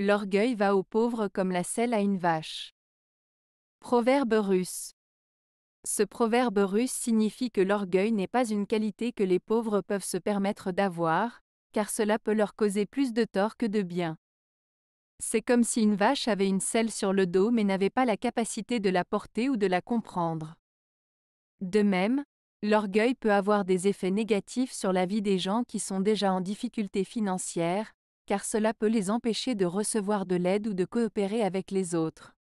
L'orgueil va aux pauvres comme la selle à une vache. Proverbe russe. Ce proverbe russe signifie que l'orgueil n'est pas une qualité que les pauvres peuvent se permettre d'avoir, car cela peut leur causer plus de tort que de bien. C'est comme si une vache avait une selle sur le dos mais n'avait pas la capacité de la porter ou de la comprendre. De même, l'orgueil peut avoir des effets négatifs sur la vie des gens qui sont déjà en difficulté financière, car cela peut les empêcher de recevoir de l'aide ou de coopérer avec les autres.